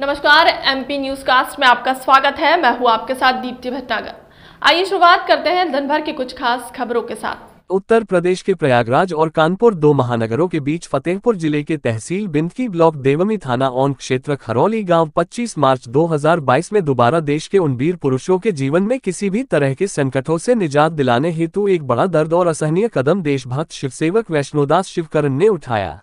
नमस्कार MP news cast में आपका स्वागत है। मैं हूँ आपके साथ दीप्ति भटनागर आइए शुरुआत करते हैं दिन भर की कुछ खास खबरों के साथ। उत्तर प्रदेश के प्रयागराज और कानपुर दो महानगरों के बीच फतेहपुर ज़िले के तहसील बिंदकी ब्लॉक देवमी थाना ओन क्षेत्र खरौली गाँव 25 मार्च 2022 में दोबारा देश के उन वीर पुरुषों के जीवन में किसी भी तरह के संकटों से निजात दिलाने हेतु एक बड़ा दर्द और असहनीय कदम देशभक्त शिवसेवक वैष्णोदास शिवकरण ने उठाया।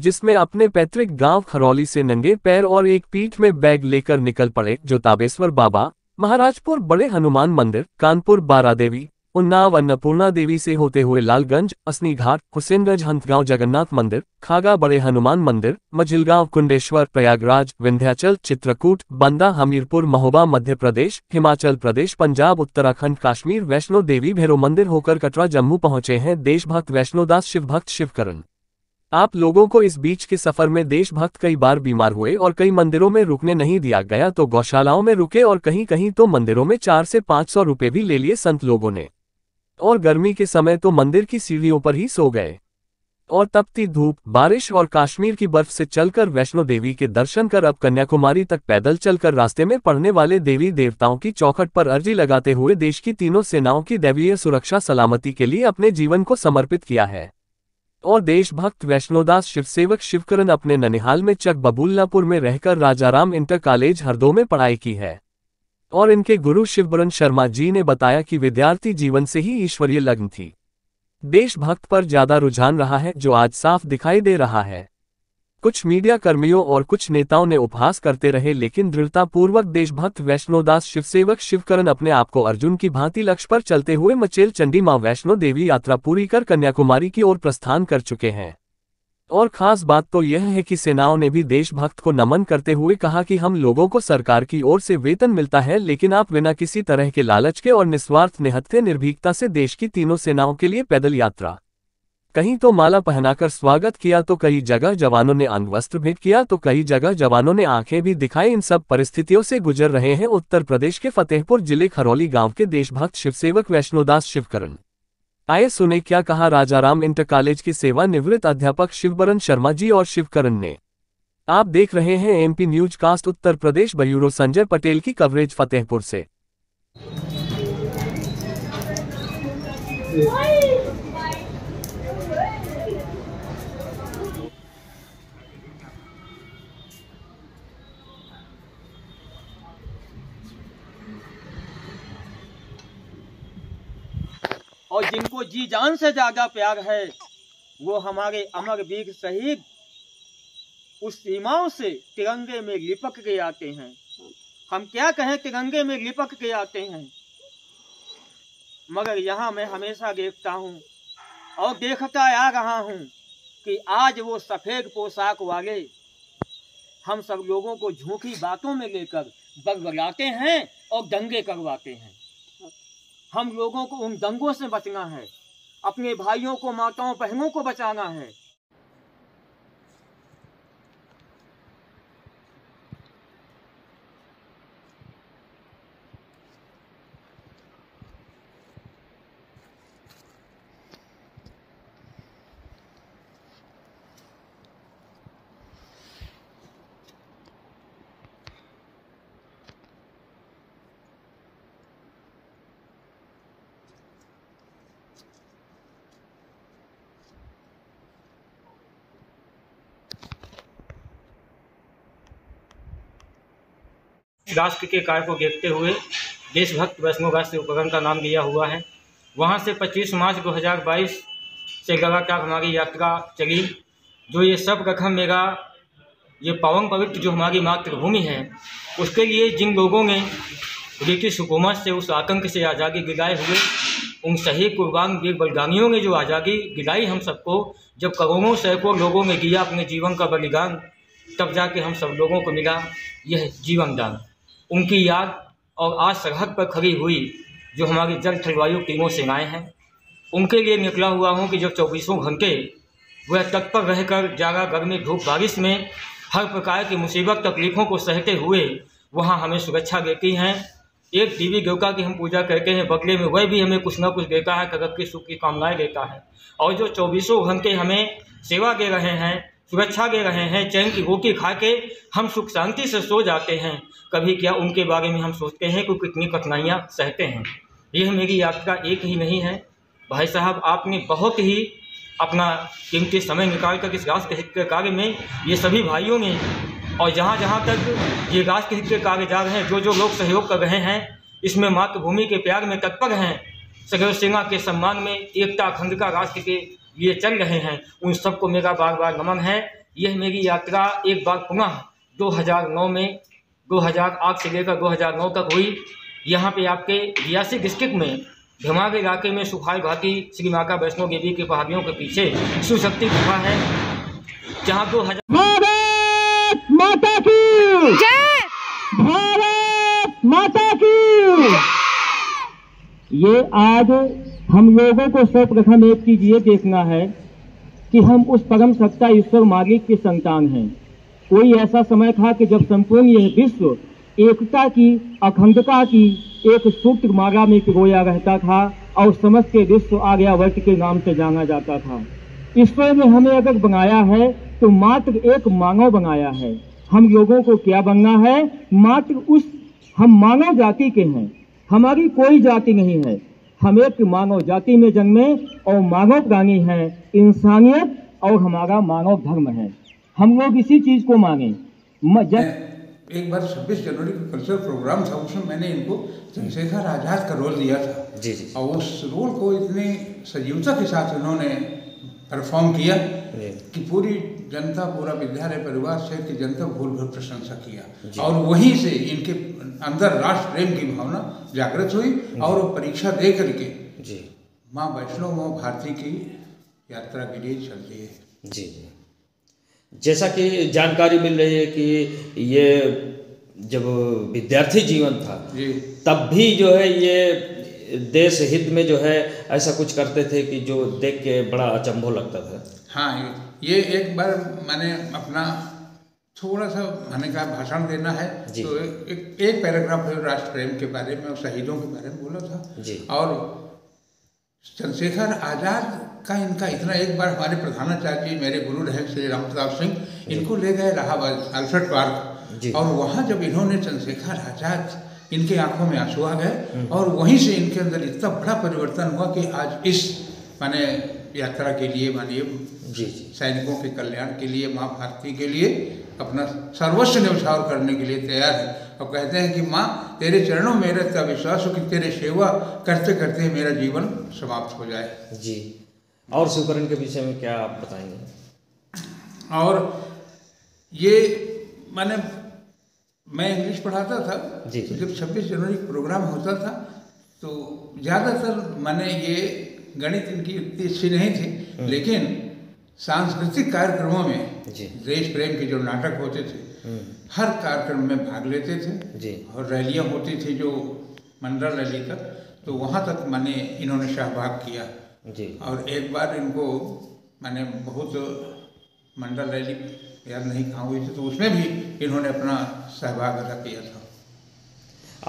जिसमें अपने पैतृक गाँव खरौली से नंगे पैर और एक पीठ में बैग लेकर निकल पड़े जो ताबेश्वर बाबा। महाराजपुर बड़े हनुमान मंदिर, कानपुर बारा देवी उन्नाव अन्नपूर्णा देवी से होते हुए लालगंज असनी घाट हुसैनगंज हंतगांव जगन्नाथ मंदिर, खागा बड़े हनुमान मंदिर, मझिलगांव, कुंडेश्वर, प्रयागराज, विंध्याचल, चित्रकूट, बंदा, हमीरपुर, महोबा, मध्य प्रदेश, हिमाचल प्रदेश, पंजाब, उत्तराखंड, कश्मीर, वैष्णो देवी, भैरव मंदिर होकर कटरा, जम्मू पहुँचे हैं। देशभक्त वैष्णोदास शिवभक्त शिवकरण। आप लोगों को इस बीच के सफ़र में देशभक्त कई बार बीमार हुए और कई मंदिरों में रुकने नहीं दिया गया तो गौशालाओं में रुके और कहीं कहीं तो मंदिरों में चार से पाँच सौ रुपये भी ले लिए संत लोगों ने। और गर्मी के समय तो मंदिर की सीढ़ियों पर ही सो गए। और तपती धूप, बारिश और कश्मीर की बर्फ़ से चलकर वैष्णो देवी के दर्शन कर अब कन्याकुमारी तक पैदल चलकर रास्ते में पड़ने वाले देवी देवताओं की चौखट पर अर्जी लगाते हुए देश की तीनों सेनाओं की दैवीय सुरक्षा सलामती के लिए अपने जीवन को समर्पित किया है। और देशभक्त वैष्णोदास शिवसेवक शिवकरण अपने ननिहाल में चक बबुल्लापुर में रहकर राजाराम इंटर कॉलेज हरदो में पढ़ाई की है। और इनके गुरु शिवबरन शर्मा जी ने बताया कि विद्यार्थी जीवन से ही ईश्वरीय लग्न थी। देशभक्त पर ज़्यादा रुझान रहा है, जो आज साफ़ दिखाई दे रहा है। कुछ मीडिया कर्मियों और कुछ नेताओं ने उपहास करते रहे, लेकिन दृढ़तापूर्वक देशभक्त वैष्णोदास शिवसेवक शिवकरण अपने आप को अर्जुन की भांति लक्ष्य पर चलते हुए मचेल चंडी माँ वैष्णो देवी यात्रा पूरी कर कन्याकुमारी की ओर प्रस्थान कर चुके हैं। और खास बात तो यह है कि सेनाओं ने भी देशभक्त को नमन करते हुए कहा कि हम लोगों को सरकार की ओर से वेतन मिलता है, लेकिन आप बिना किसी तरह के लालच के और निस्वार्थ, निहत्थे, निर्भीकता से देश की तीनों सेनाओं के लिए पैदल यात्रा कहीं तो माला पहनाकर स्वागत किया तो कई जगह जवानों ने अंग वस्त्र भेंट किया तो कई जगह जवानों ने आँखें भी दिखाई। इन सब परिस्थितियों से गुजर रहे हैं उत्तर प्रदेश के फतेहपुर ज़िले खरौली गाँव के देशभक्त शिवसेवक वैष्णोदास शिवकरण। आए सुने क्या कहा राजाराम इंटर कॉलेज के सेवानिवृत्त अध्यापक शिवबरन शर्मा जी और शिवकरण ने। आप देख रहे हैं MP newscast Uttar Pradesh bureau Sanjay Patel की कवरेज फतेहपुर से। और जिनको जी जान से ज़्यादा प्यार है, वो हमारे अमर वीर शहीद उस सीमाओं से तिरंगे में लिपक के आते हैं। हम क्या कहें, तिरंगे में लिपक के आते हैं? मगर यहाँ मैं हमेशा देखता हूँ और देखता आ रहा हूँ कि आज वो सफ़ेद पोशाक वाले हम सब लोगों को झूठी बातों में लेकर बगबगाते हैं और दंगे करवाते हैं। हम लोगों को उन दंगों से बचना है। अपने भाइयों को, माताओं, बहनों को बचाना है। राष्ट्र के कार्य को देखते हुए देशभक्त वैष्णव से उपकरण का नाम दिया हुआ है। वहाँ से 25 मार्च 2022 से लगातार हमारी यात्रा चली, जो ये सब रकम मेरा, ये पावन पवित्र जो हमारी मातृभूमि है, उसके लिए जिन लोगों ने ब्रिटिश हुकूमत से उस आतंक से आज़ादी दिलाए हुए उन सही कुर्बान वीर बलिदानियों ने जो आज़ादी दिलाई हम सबको, जब करोड़ों सैकड़ों लोगों ने दिया अपने जीवन का बलिदान, तब जाके हम सब लोगों को मिला यह जीवन दान उनकी याद और आज सरहद पर खड़ी हुई जो हमारी जल जलवायु तीनों सेनाएँ हैं। उनके लिए निकला हुआ हूँ कि जो चौबीसों घंटे वह तत्पर रहकर जागा गर्मी, धूप, बारिश में हर प्रकार की मुसीबत, तकलीफ़ों को सहते हुए वहाँ हमें सुरक्षा देती हैं। एक देवी देवता की हम पूजा करते हैं, बगले में वह भी हमें कुछ ना कुछ देता है कदर की सुख की कामनाएँ देता है। और जो चौबीसों घंटे हमें सेवा दे रहे हैं सुरक्षा दे रहे हैं, चैन की रोटी खा के हम सुख शांति से सो जाते हैं। कभी क्या उनके बारे में हम सोचते हैं कि कितनी कठिनाइयाँ सहते हैं? यह मेरी यात्रा एक ही नहीं है। भाई साहब, आपने बहुत ही अपना कीमती समय निकाल कर इस राष्ट्र हित के कार्य में ये सभी भाइयों ने और जहाँ जहाँ तक ये राष्ट्र हित के कार्य जा रहे हैं जो जो लोग सहयोग कर रहे हैं, इसमें मातृभूमि के प्यार में तत्पर हैं। सगैव सेना के सम्मान में एकता अखंड का राष्ट्र के लिए चल रहे हैं। उन सबको मेरा बार बार नमन है। यह मेरी यात्रा एक बार पुनः 2009 में 2008 से लेकर 2009 तक हुई। यहाँ पे आपके रियासी डिस्ट्रिक्ट में भिमाग इलाके में सुखाई घाटी श्री माता वैष्णो देवी के पहाड़ियों के पीछे शिवशक्ति गुफा है जहाँ दो हज़ार माता की भारत माता की। ये आज हम लोगों को सर्वप्रथम एक चीज़ ये देखना है कि हम उस परम सत्ता ईश्वर मालिक के संतान हैं। कोई ऐसा समय था कि जब संपूर्ण यह विश्व एकता की, अखंडता की, एक सूत्र माला में पिरोया रहता था और समस्त के विश्व आर्यावर्त के नाम से जाना जाता था। ईश्वर ने हमें अगर बनाया है तो मात्र एक मानव बनाया है। हम लोगों को क्या बनना है? मात्र उस हम मानव जाति के हैं। हमारी कोई जाति नहीं है। हम एक मानव जाति में जन्मे और मानव प्राणी हैं इंसानियत और हमारा मानव धर्म है। हम लोग इसी चीज़ को माने म- एक बार 26 जनवरी का कल्चरल प्रोग्राम था उसमें मैंने इनको चंद्रशेखर आज़ाद का रोल दिया था। जी जी। और उस रोल को इतने सजीवता के साथ उन्होंने परफॉर्म किया कि पूरी जनता पूरा विद्यालय परिवार शहर की जनता भूल भर प्रशंसा किया। और वहीं से इनके अंदर राष्ट्र प्रेम की भावना जागृत हुई और वो परीक्षा दे करके जी। माँ वैष्णो माँ भारती की यात्रा के लिए चल रही है जी। जी जैसा कि जानकारी मिल रही है कि ये जब विद्यार्थी जीवन था जी। तब भी जो है ये देश हित में जो है ऐसा कुछ करते थे कि जो देख के बड़ा अचंभो लगता था। हाँ ये एक बार मैंने अपना थोड़ा सा मैंने कहा भाषण देना है तो एक एक पैराग्राफ राष्ट्र प्रेम के बारे में और शहीदों के बारे में बोला था। और चंद्रशेखर आज़ाद का इनका इतना एक बार हमारे प्रधानाचार्य जी मेरे गुरु रहे श्री राम प्रताप सिंह इनको ले गए इलाहाबाद अल्फ्रेड पार्क और वहाँ जब इन्होंने चंद्रशेखर आज़ाद इनके आँखों में आँसू आ गए और वहीं से इनके अंदर इतना बड़ा परिवर्तन हुआ कि आज इस माने यात्रा के लिए मानिए जी जी। सैनिकों के कल्याण के लिए माँ भारती के लिए अपना सर्वस्व न्यौछावर करने के लिए तैयार है। और कहते हैं कि माँ तेरे चरणों में इतना विश्वास हो कि तेरे सेवा करते करते मेरा जीवन समाप्त हो जाए। जी। और शिवकरण के विषय में क्या आप बताएँगे? और ये मैंने मैं इंग्लिश पढ़ाता था जी, जी। जब 26 जनवरी प्रोग्राम होता था तो ज़्यादातर मैंने ये गणित इनकी इतनी अच्छी नहीं थी लेकिन सांस्कृतिक कार्यक्रमों में देश प्रेम के जो नाटक होते थे हर कार्यक्रम में भाग लेते थे जी। और रैलियाँ होती थी जो मंडल रैली तक तो वहाँ तक मैंने इन्होंने सहभाग किया। जी। और एक बार इनको मैंने बहुत मंडल रैली याद नहीं कहाँ हुई थी तो उसमें भी इन्होंने अपना सहभाग अदा किया था।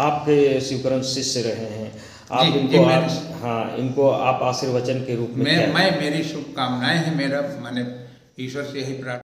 आपके शिवकरण शिष्य रहे हैं आप जी, इनको जी, आप, हाँ इनको आप आशीर्वचन के रूप में मैं मैं मेरी शुभकामनाएँ हैं मेरा मैंने ईश्वर से यही प्रार्थना